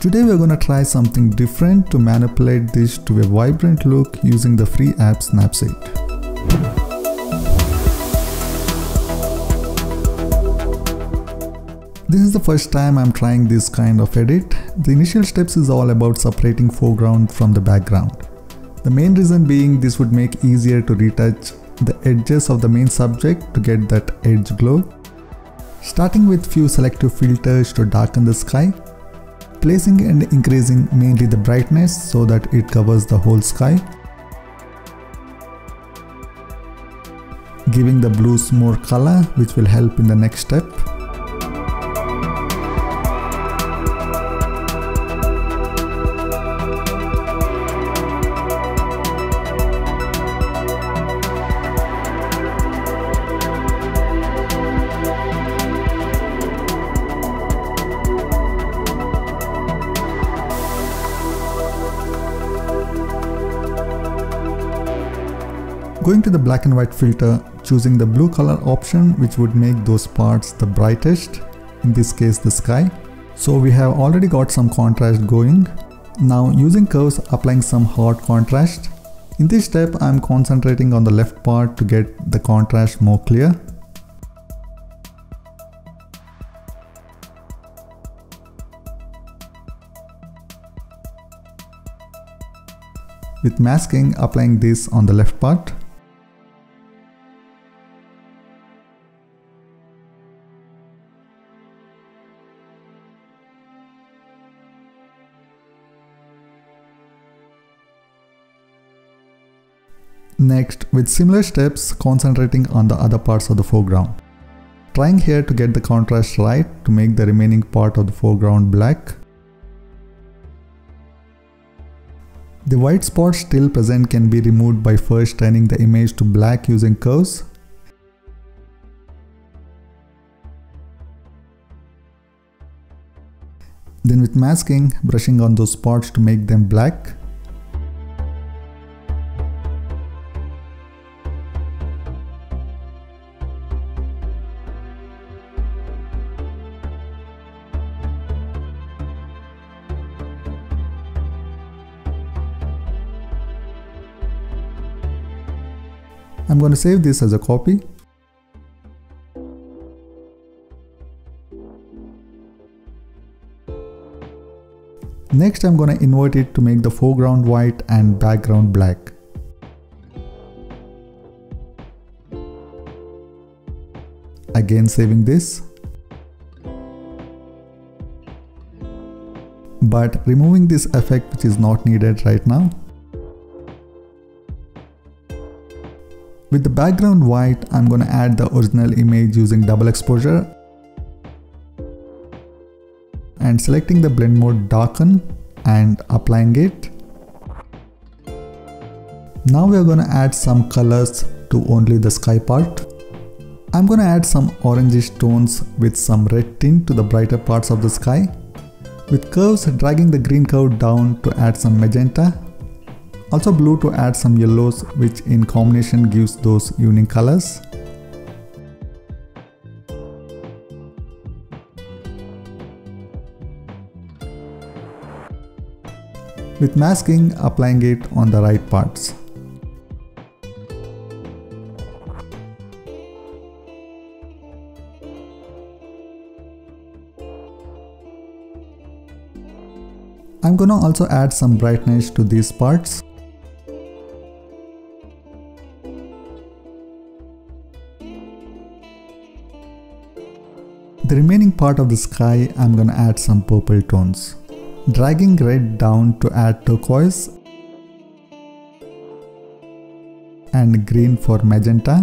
Today we're gonna try something different to manipulate this to a vibrant look using the free app Snapseed. This is the first time I'm trying this kind of edit. The initial steps is all about separating foreground from the background. The main reason being this would make easier to retouch the edges of the main subject to get that edge glow. Starting with few selective filters to darken the sky. Placing and increasing mainly the brightness so that it covers the whole sky. Giving the blues more color which will help in the next step. Going to the black and white filter, choosing the blue color option which would make those parts the brightest, in this case the sky. So we have already got some contrast going. Now using curves applying some hard contrast. In this step I am concentrating on the left part to get the contrast more clear. With masking applying this on the left part. Next, with similar steps, concentrating on the other parts of the foreground. Trying here to get the contrast right to make the remaining part of the foreground black. The white spots still present can be removed by first turning the image to black using curves. Then with masking, brushing on those spots to make them black. I'm going to save this as a copy. Next I'm going to invert it to make the foreground white and background black. Again saving this. But removing this effect which is not needed right now. With the background white, I'm going to add the original image using double exposure and selecting the blend mode darken and applying it. Now we are going to add some colors to only the sky part. I'm going to add some orangish tones with some red tint to the brighter parts of the sky. With curves, dragging the green curve down to add some magenta also blue to add some yellows which in combination gives those unique colors. With masking, applying it on the right parts. I'm gonna also add some brightness to these parts. Part of the sky I'm gonna add some purple tones. Dragging red down to add turquoise and green for magenta.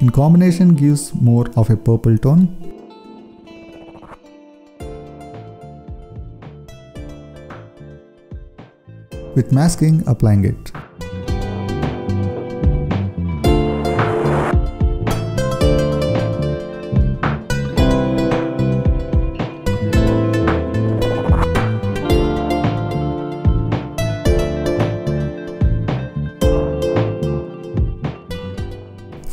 In combination gives more of a purple tone. With masking applying it.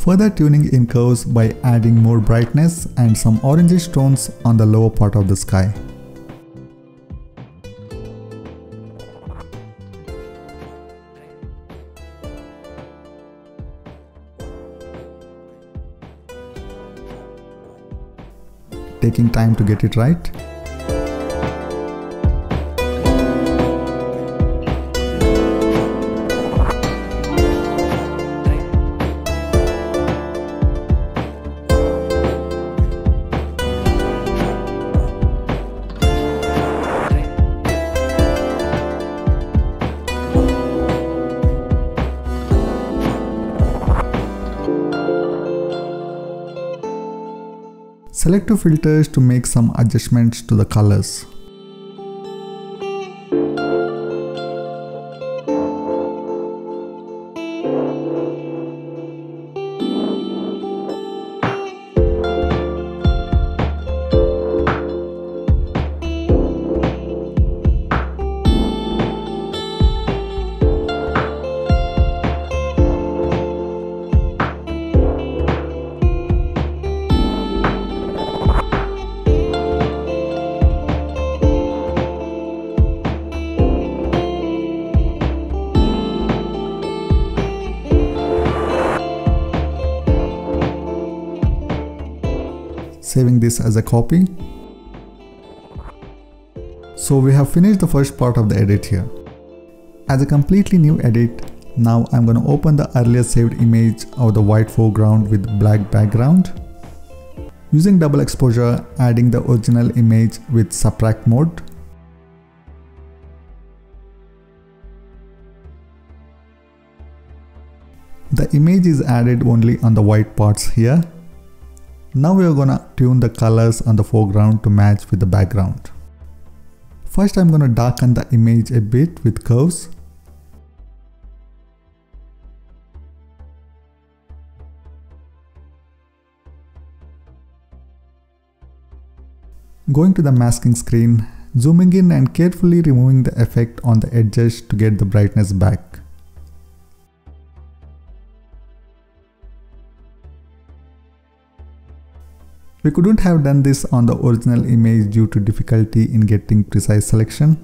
further tuning in curves by adding more brightness and some orangish tones on the lower part of the sky. Taking time to get it right Selective filters to make some adjustments to the colors. Saving this as a copy. So we have finished the first part of the edit here. As a completely new edit, now I'm going to open the earlier saved image of the white foreground with black background. Using double exposure, adding the original image with subtract mode. The image is added only on the white parts here now we are gonna tune the colors on the foreground to match with the background. First I'm gonna darken the image a bit with curves. Going to the masking screen, zooming in and carefully removing the effect on the edges to get the brightness back. We couldn't have done this on the original image due to difficulty in getting precise selection.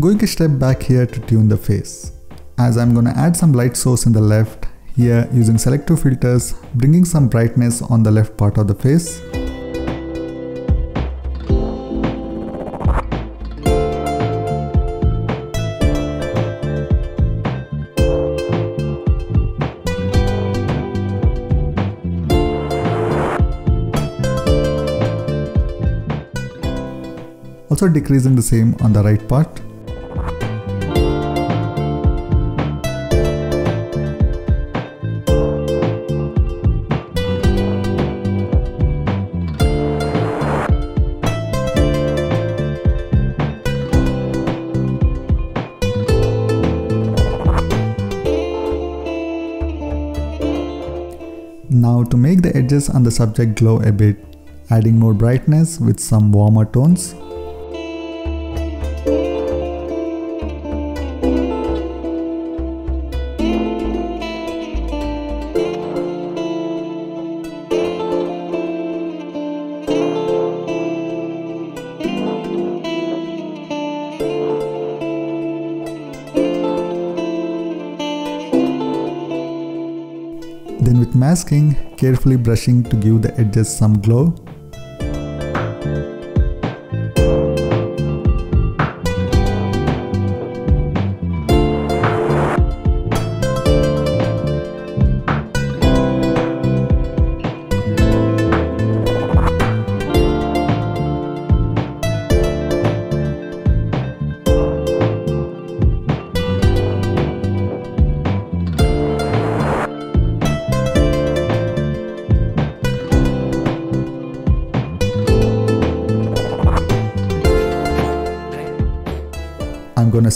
Going a step back here to tune the face as I'm gonna add some light source in the left here using selective filters bringing some brightness on the left part of the face. Also decreasing the same on the right part. Now to make the edges on the subject glow a bit, adding more brightness with some warmer tones. Then with masking, carefully brushing to give the edges some glow.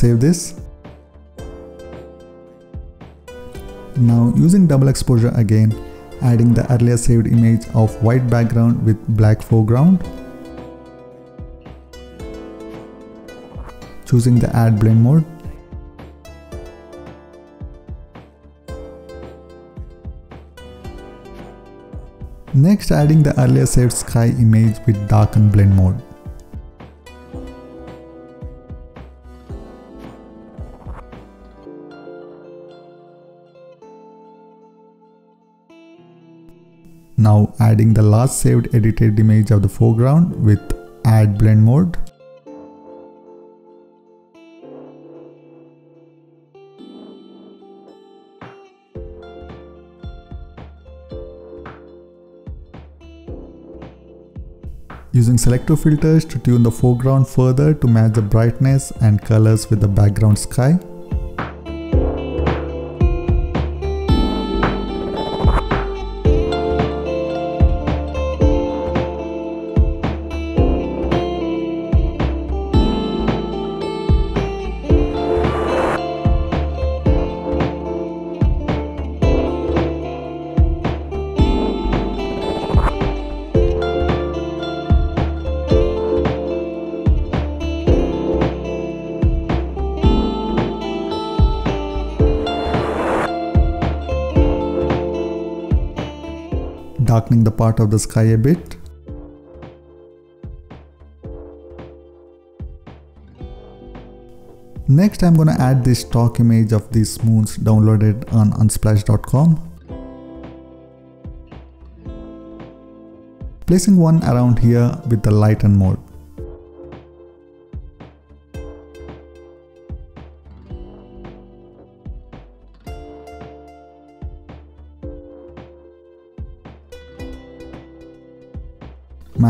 save this. Now using double exposure again, adding the earlier saved image of white background with black foreground. Choosing the add blend mode. Next adding the earlier saved sky image with darken blend mode. Now adding the last saved edited image of the foreground with add blend mode. Using selective filters to tune the foreground further to match the brightness and colors with the background sky. Darkening the part of the sky a bit. Next I'm gonna add this stock image of these moons downloaded on unsplash.com. Placing one around here with the lighten mode.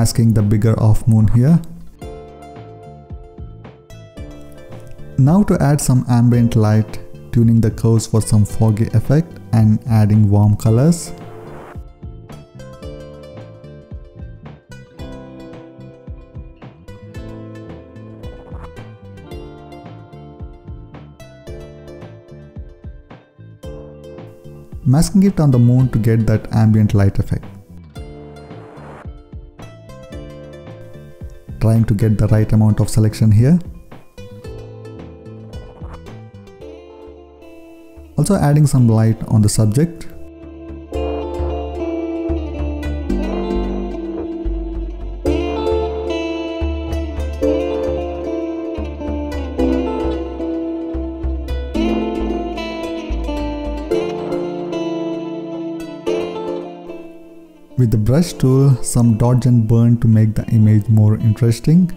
Masking the bigger off moon here. Now to add some ambient light, tuning the curves for some foggy effect and adding warm colors. Masking it on the moon to get that ambient light effect. Trying to get the right amount of selection here. Also adding some light on the subject. With the brush tool, some dodge and burn to make the image more interesting.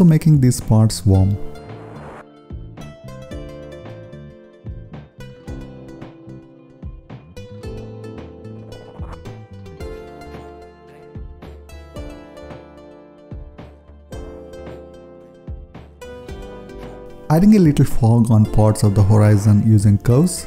Also making these parts warm. Adding a little fog on parts of the horizon using curves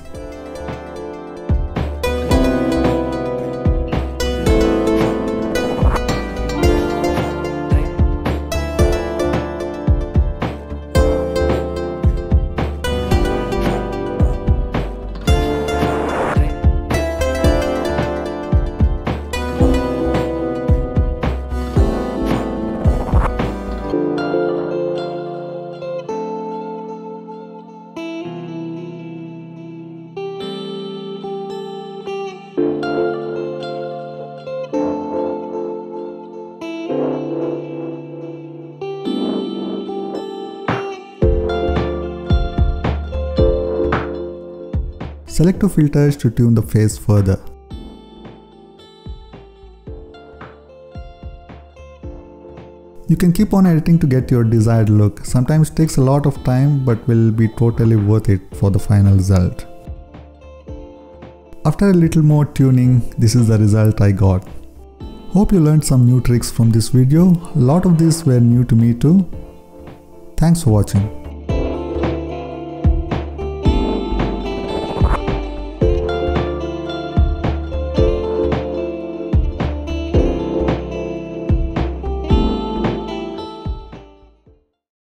Selective filters to tune the face further. You can keep on editing to get your desired look. Sometimes takes a lot of time but will be totally worth it for the final result. After a little more tuning, this is the result I got. Hope you learned some new tricks from this video. A lot of these were new to me too. Thanks for watching.